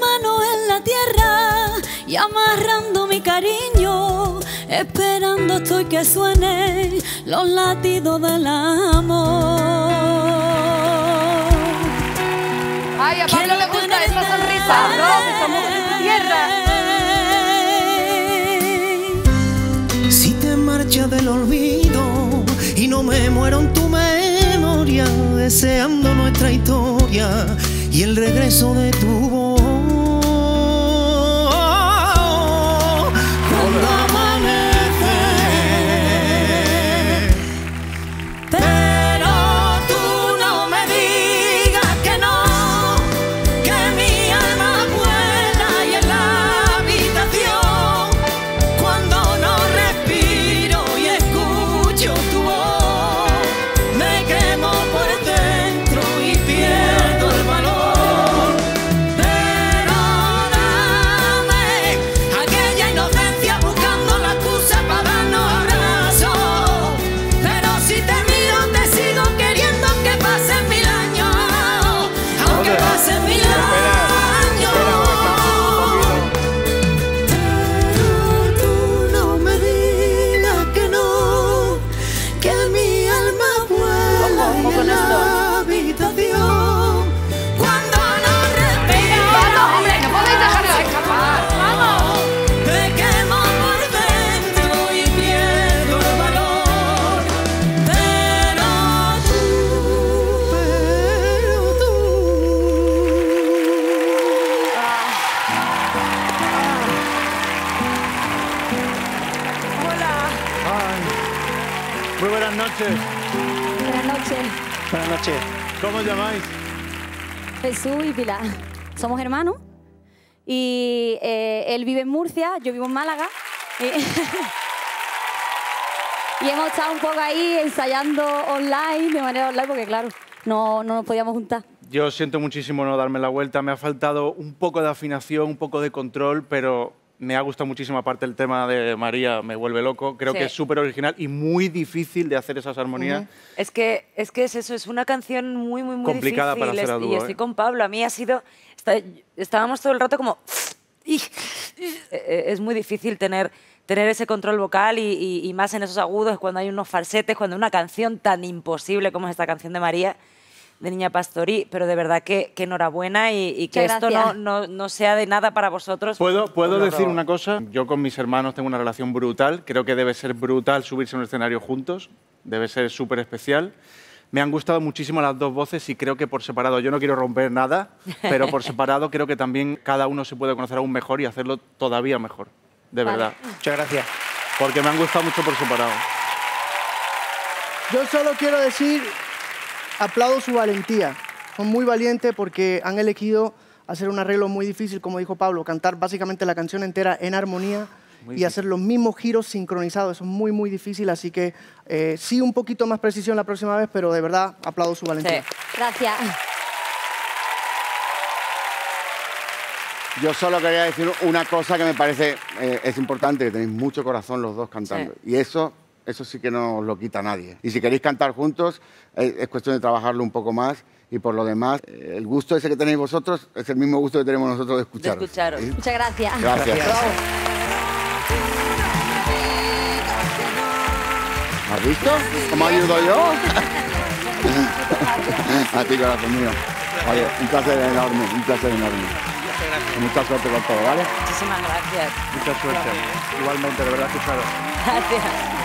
mano en la tierra y amarrando mi cariño, esperando estoy que suenen los latidos del amor. Ay, a Pablo le gusta esta sonrisa, ¿no? Estamos en tierra. Si te marchas del olvido y no me muero en tu memoria, deseando nuestra historia y el regreso de tu voz. Muy buenas noches. Buenas noches, Buenas noches. ¿Cómo os llamáis? Jesús y Pilar. Somos hermanos y eh, él vive en Murcia, yo vivo en Málaga. Y, y hemos estado un poco ahí ensayando online, de manera online, porque claro, no, no nos podíamos juntar. Yo siento muchísimo no darme la vuelta. Me ha faltado un poco de afinación, un poco de control, pero me ha gustado muchísimo. Aparte, el tema de María me vuelve loco. Creo Sí. que es súper original y muy difícil de hacer esas armonías. Es que, es que es eso, es una canción muy, muy, muy Complicada difícil. para hacer a dúo, y estoy ¿eh? con Pablo. A mí ha sido... está- estábamos todo el rato como... Eh, eh, Es muy difícil tener, tener ese control vocal y, y- y más en esos agudos, cuando hay unos falsetes, cuando una canción tan imposible como es esta canción de María, de Niña Pastori, pero de verdad que, que enhorabuena y, y que esto no, no, no sea de nada para vosotros. ¿Puedo, puedo Os decir una cosa? Yo con mis hermanos tengo una relación brutal. Creo que debe ser brutal subirse a un escenario juntos. Debe ser súper especial. Me han gustado muchísimo las dos voces y creo que por separado, yo no quiero romper nada, pero por separado creo que también cada uno se puede conocer aún mejor y hacerlo todavía mejor. De Vale. verdad. muchas gracias. Porque me han gustado mucho por separado. Yo solo quiero decir, aplaudo su valentía. Son muy valientes porque han elegido hacer un arreglo muy difícil, como dijo Pablo, cantar básicamente la canción entera en armonía Muy y difícil. hacer los mismos giros sincronizados. Eso es muy, muy difícil, así que eh, sí un poquito más precisión la próxima vez, pero de verdad aplaudo su valentía. Sí. Gracias. Yo solo quería decir una cosa que me parece eh, es importante, que tenéis mucho corazón los dos cantando. Y eso, eso sí que no os lo quita nadie. Y si queréis cantar juntos, eh, es cuestión de trabajarlo un poco más. Y por lo demás, eh, el gusto ese que tenéis vosotros es el mismo gusto que tenemos nosotros de escucharos. escucharos. ¿Sí? Muchas gracias. Gracias. ¿Has visto cómo ayudo yo? A ti, corazón mío. Oye, un placer enorme, un placer enorme. Mucha suerte con todo, ¿vale? Muchísimas gracias. Mucha suerte. Igualmente, de verdad, escucharos. Gracias.